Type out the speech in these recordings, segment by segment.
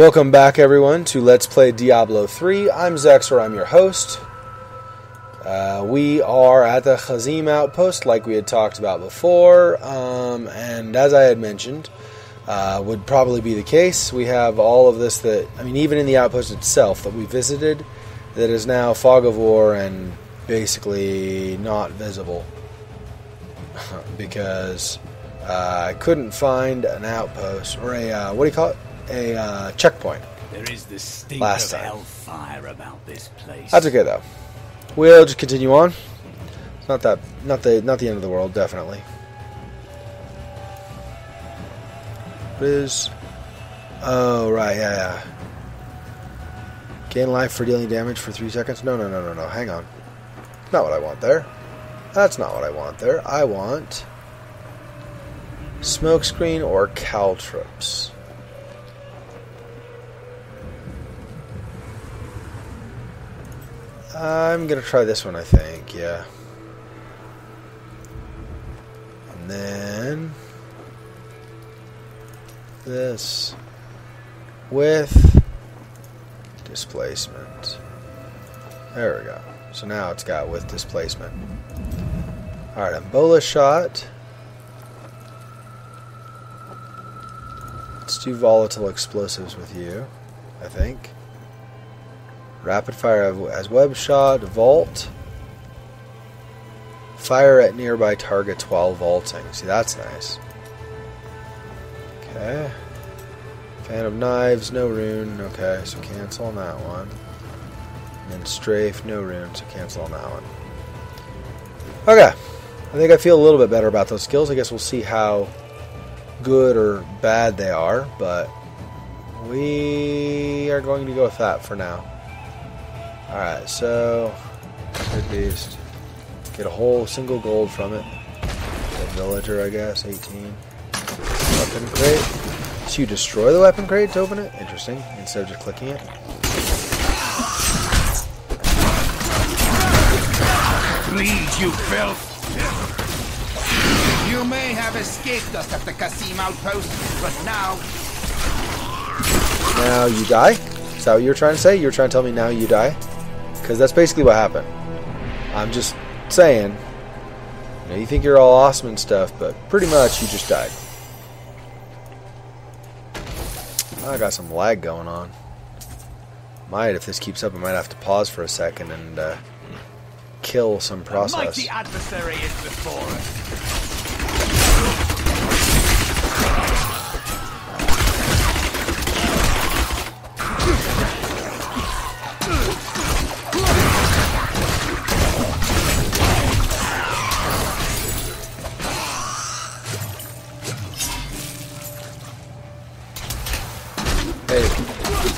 Welcome back, everyone, to Let's Play Diablo 3. I'm Xexor, I'm your host. Uh, we are at the Khasim outpost, like we had talked about before, um, and as I had mentioned, uh, would probably be the case. We have all of this that, I mean, even in the outpost itself that we visited, that is now fog of war and basically not visible because uh, I couldn't find an outpost or a uh, what do you call it? A uh, checkpoint. There is the stink Last of time. hellfire about this place. That's okay though. We'll just continue on. It's not that not the not the end of the world, definitely. What is Oh right, yeah, yeah. Gain life for dealing damage for three seconds? No no no no no, hang on. Not what I want there. That's not what I want there. I want smokescreen or caltrops. I'm gonna try this one, I think, yeah. And then this with displacement. There we go. So now it's got with displacement. Alright, Bola shot. Let's do volatile explosives with you, I think. Rapid fire as web shot, vault. Fire at nearby targets while vaulting. See, that's nice. Okay. Fan of knives, no rune. Okay, so cancel on that one. And then strafe, no rune, so cancel on that one. Okay. I think I feel a little bit better about those skills. I guess we'll see how good or bad they are, but we are going to go with that for now. Alright, so Good Beast. Get a whole single gold from it. The villager, I guess, 18. Weapon crate. So you destroy the weapon crate to open it? Interesting. Instead of just clicking it. Bleed, you filth! You may have escaped us at the Khasim outpost, but now Now you die? Is that what you were trying to say? You were trying to tell me now you die? Because that's basically what happened. I'm just saying. You know, you think you're all awesome and stuff, but pretty much you just died. I got some lag going on. Might, if this keeps up, I might have to pause for a second and uh, kill some process. mighty adversary is before us.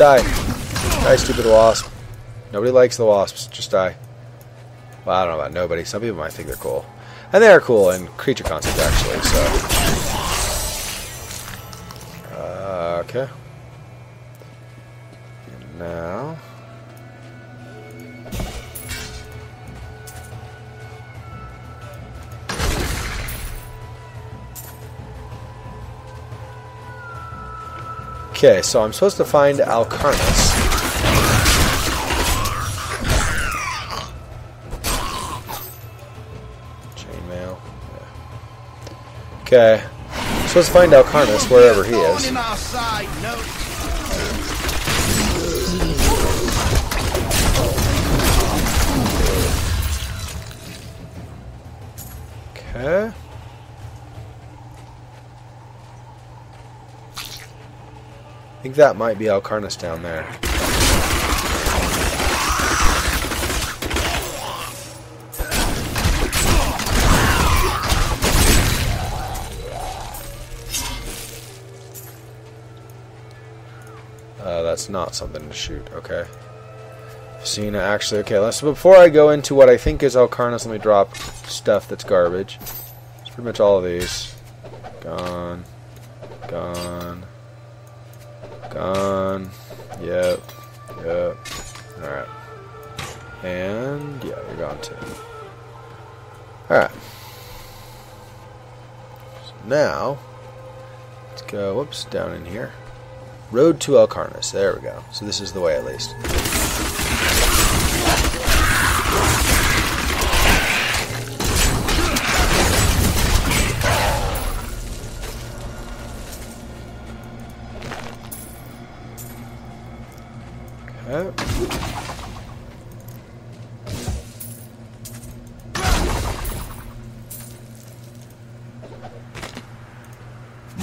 Die. Die, stupid wasp. Nobody likes the wasps. Just die. Well, I don't know about nobody. Some people might think they're cool. And they are cool in creature concept, actually, so. Uh, okay. And now. Okay, so I'm supposed to find Alcarnus. Chainmail. Yeah. Okay. I'm supposed to find Alcarnus wherever he is. Think that might be Alcarnus down there. Uh, that's not something to shoot. Okay. Cena, actually, okay. Let's before I go into what I think is Alcarnus, let me drop stuff that's garbage. It's pretty much all of these. Gone. Gone. Gone. Yep. Yep. Alright. And, yeah, you're gone too. Alright. So now, let's go, whoops, down in here. Road to Alcarnus. There we go. So this is the way at least.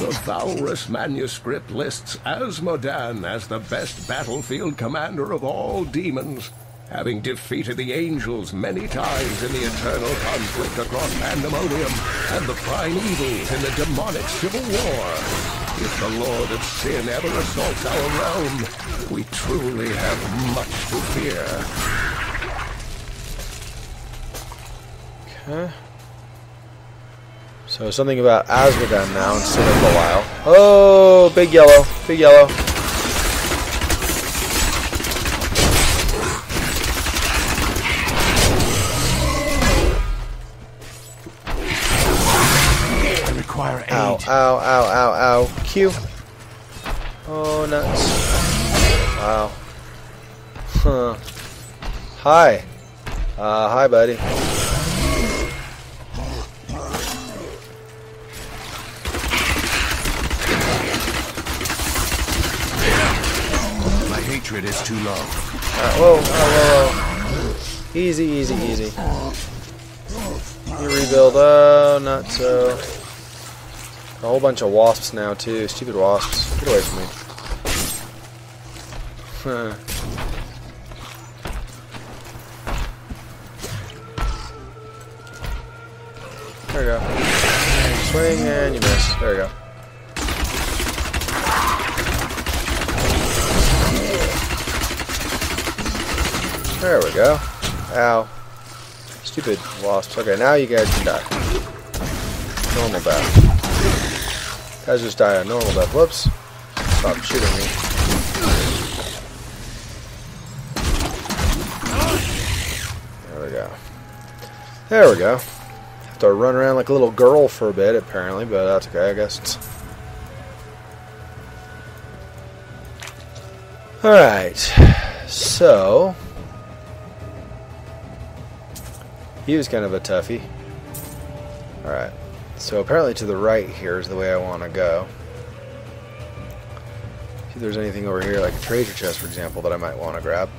The Valrus manuscript lists Asmodan as the best battlefield commander of all demons, having defeated the angels many times in the eternal conflict across Pandemonium and the Primeval in the demonic civil war. If the Lord of Sin ever assaults our realm, we truly have much to fear. Okay. So something about Asmodan now instead of Belial. Oh, big yellow, big yellow. I require aid. Ow, ow, ow, ow, ow. Q. Oh, nuts. Wow. Huh. Hi. Uh, hi, buddy. My hatred is too low. Uh, whoa, whoa, whoa, whoa. Easy, easy, easy. You rebuild. Oh, not so. A whole bunch of wasps now, too. Stupid wasps. Get away from me. Huh. There we go. Swing and you miss. There we go. There we go. Ow. Stupid wasps. Okay, now you guys can die. Normal death. Guys just die on normal death. Whoops. Stop shooting me. There we go. There we go. Have to run around like a little girl for a bit, apparently, but that's okay, I guess. It's... Alright. So. He was kind of a toughie. Alright. So apparently to the right here is the way I want to go. See if there's anything over here, like a treasure chest, for example, that I might want to grab.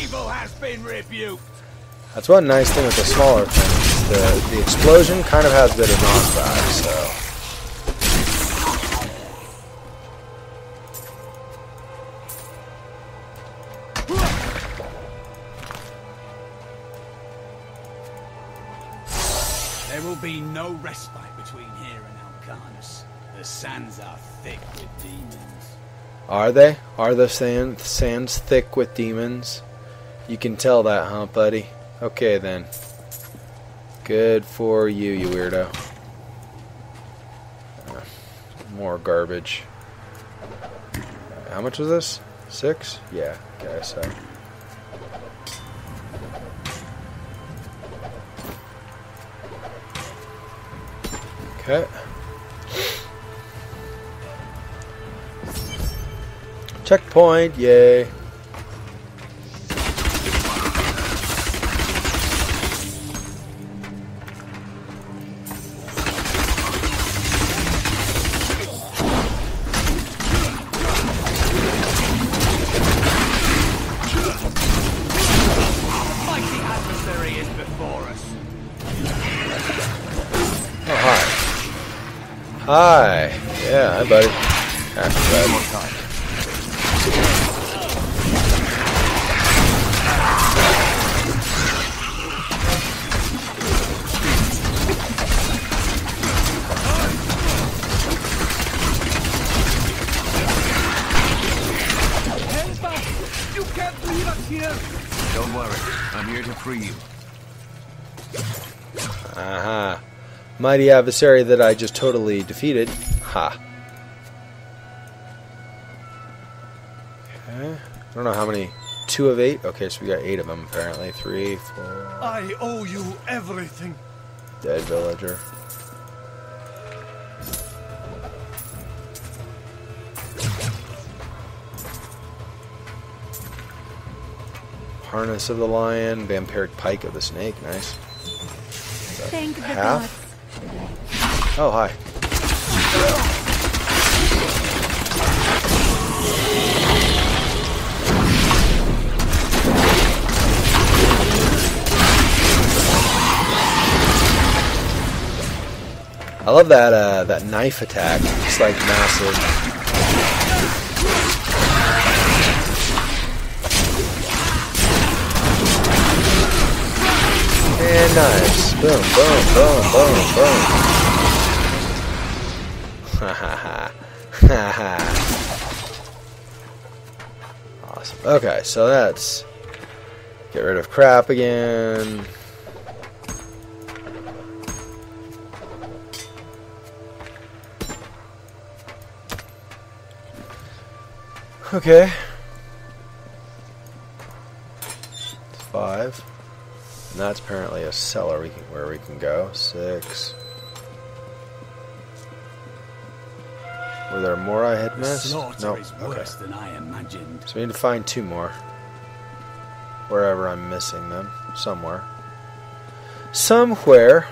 Evil has been rebuked. That's one nice thing with the smaller things. The the explosion kind of has a bit of knockback, so be no respite between here and Alcarnus. The sands are thick with demons. are they? Are the sand sands thick with demons? You can tell that, huh, buddy? Okay then. Good for you, you weirdo. Uh, More garbage. How much was this? Six? Yeah, okay, so. Okay. Checkpoint, yay. Hi. Mighty adversary that I just totally defeated. Ha. Okay. I don't know how many two of eight. Okay, so we got eight of them apparently. Three, four. I owe you everything. Dead villager. Harness of the lion, vampiric pike of the snake. Nice. Thank the gods. Oh, hi. I love that uh, that knife attack. It's like massive. And nice. Boom, boom, boom, boom, boom. Ha ha ha. Awesome. Okay, so that's get rid of crap again. Okay. Five. And that's apparently a cellar we can, where we can go. Six. Were there more I had missed? No. Okay. worse than I imagined. So we need to find two more. Wherever I'm missing them. Somewhere. Somewhere.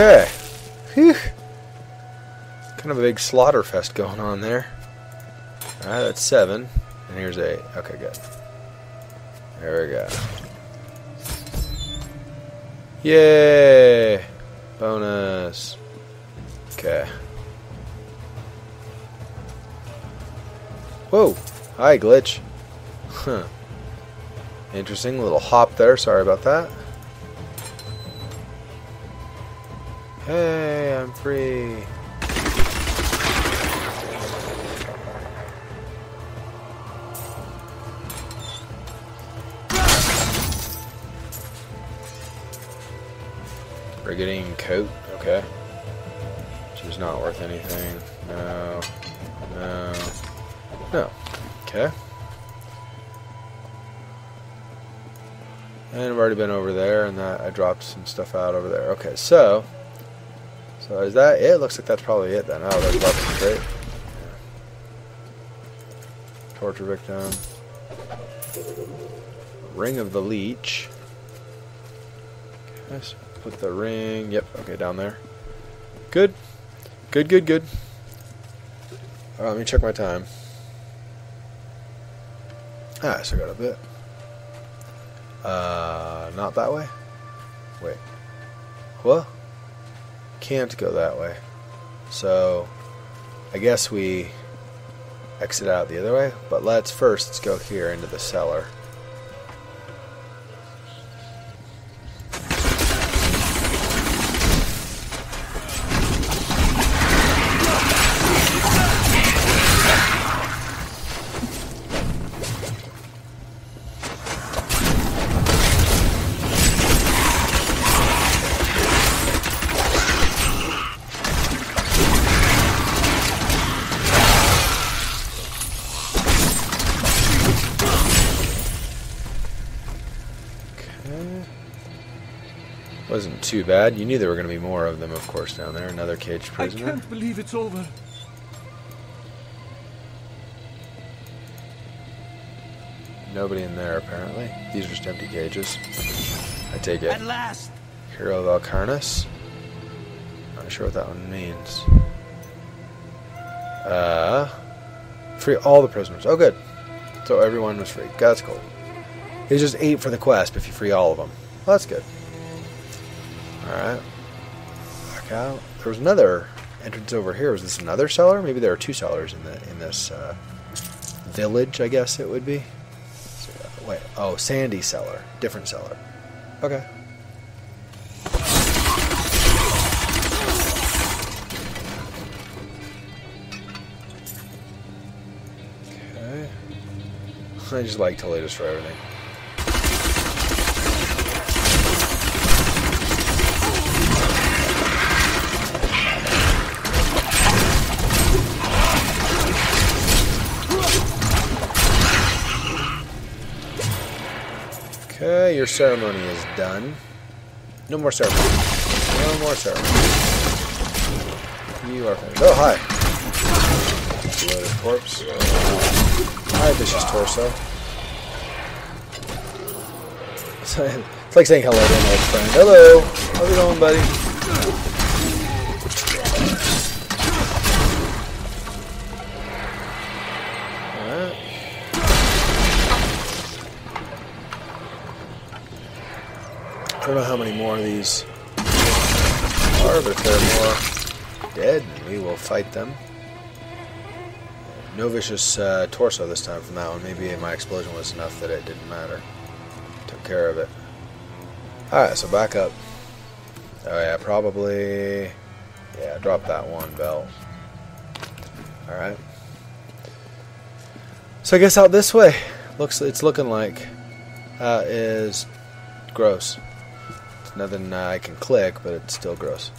Okay. Whew. Kind of a big slaughter fest going on there. Alright, that's seven. And here's eight. Okay, good. There we go. Yay! Bonus. Okay. Whoa! Hi, glitch. Huh. Interesting little hop there. Sorry about that. Hey, I'm free. Brigandine coat, okay. Is not worth anything. No. No. No. Okay. And I've already been over there, and that I dropped some stuff out over there. Okay, so so is that it? Looks like that's probably it then. Oh, there's weapons, great. Torture victim. Ring of the Leech. So put the ring. Yep, okay, down there. Good. Good, good, good. Uh, let me check my time. Ah, so I got a bit. Uh, not that way? Wait. What? Can't go that way. So, I guess we exit out the other way. But let's first go here into the cellar. Too bad. You knew there were going to be more of them, of course, down there. Another caged prisoner. I can't believe it's over. nobody in there apparently. These are just empty cages. I take it. At last! Hero of Alcarnus. Not sure what that one means. Uh, free all the prisoners. Oh, good. So everyone was free. That's cool. It's just eight for the quest if you free all of them. Well, that's good. All right. Back out. There was another entrance over here. Was this another cellar? Maybe there are two cellars in the in this uh, village. I guess it would be. So, wait. Oh, Sandy cellar. Different cellar. Okay. Okay. I just like till they destroy everything. Your ceremony is done. No more ceremony. No more ceremony. You are finished. Oh, hi. Loaded corpse. Hi, vicious torso. It's like saying hello to an old friend. Hello. How's it going, buddy? Don't know how many more of these are, but if there are more dead, we will fight them. No vicious uh, torso this time from that one. Maybe my explosion was enough that it didn't matter. Took care of it. Alright, so back up. Oh yeah, probably... Yeah, drop that one belt. Alright. So I guess out this way. Looks, It's looking like uh, is gross. Nothing uh, I can click, but it's still gross.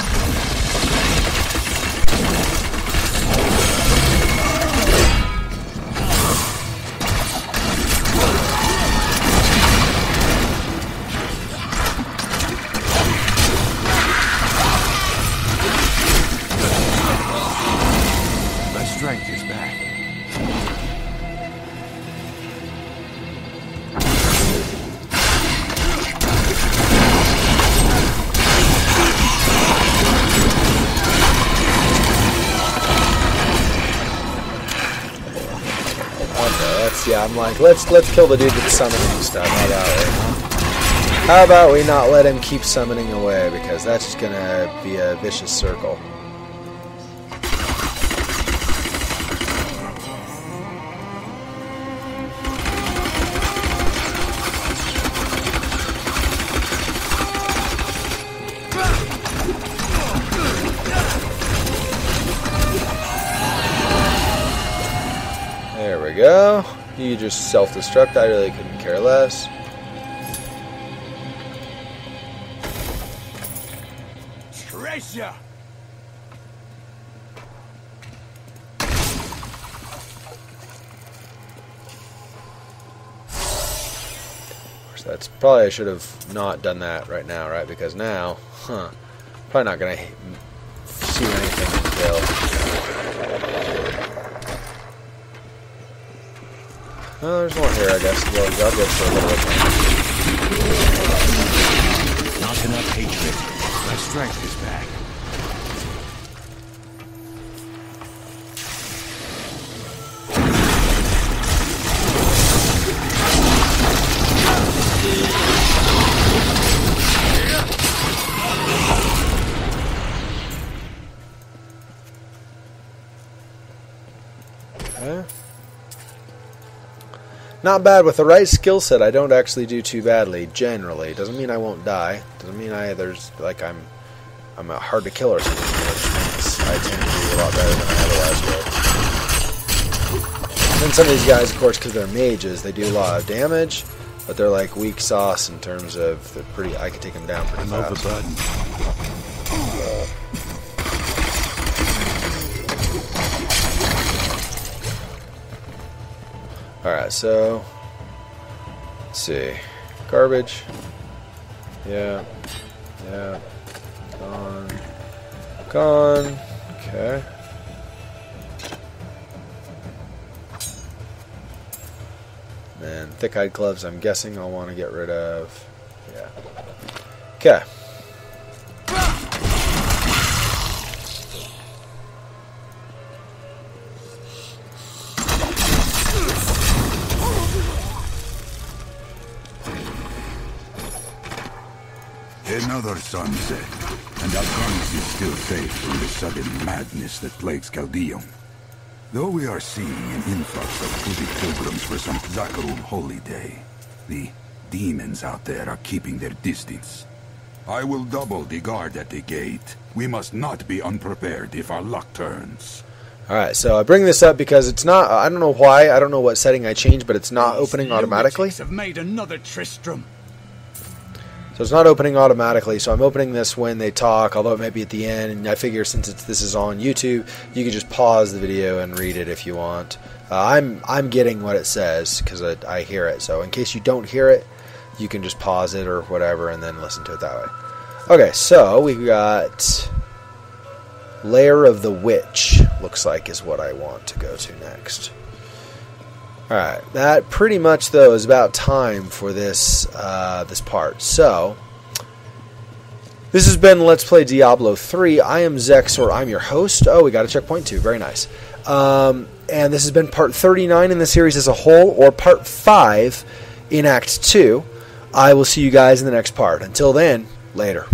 Yeah. I'm like, let's let's kill the dude the summoning stuff. How about? How about we not let him keep summoning away because that's just gonna be a vicious circle. Go. You just self-destruct. I really couldn't care less. Treasure! Of course, that's probably I should have not done that right now, right? Because now, huh? Probably not gonna see anything until. Oh, there's more here, I guess. Well, I'll go for a little bit. Not enough hatred. My strength is back. Not bad with the right skill set. I don't actually do too badly generally. Doesn't mean I won't die. Doesn't mean I there's like I'm I'm a hard to kill or something. Which I tend to do a lot better than I otherwise would. And then some of these guys, of course, because they're mages, they do a lot of damage, but they're like weak sauce in terms of they're pretty. I can take them down pretty I'm fast. overburdened. All right, so let's see, garbage. Yeah, yeah, gone, gone. Okay. And thick-eyed gloves, I'm guessing I'll want to get rid of. Yeah. Okay. Another sunset, and Alcarnus is still safe from the sudden madness that plagues Caldeum. Though we are seeing an influx of Kuzi pilgrims for some Zakarum holy day, the demons out there are keeping their distance. I will double the guard at the gate. We must not be unprepared if our luck turns. All right, so I bring this up because it's not. I don't know why. I don't know what setting I changed, but it's not These opening automatically. have made another Tristram. So it's not opening automatically. So I'm opening this when they talk, although it may be at the end. And I figure since this is on YouTube, you can just pause the video and read it if you want. Uh, I'm I'm getting what it says because I, I hear it. So in case you don't hear it, you can just pause it or whatever and then listen to it that way. Okay, so we've got Lair of the Witch. Looks like is what I want to go to next. All right, that pretty much though is about time for this uh, this part. So this has been Let's Play Diablo 3. I am Xexor. I'm your host. Oh, we got a checkpoint too. Very nice. Um, and this has been part 39 in the series as a whole, or part 5 in Act 2. I will see you guys in the next part. Until then, later.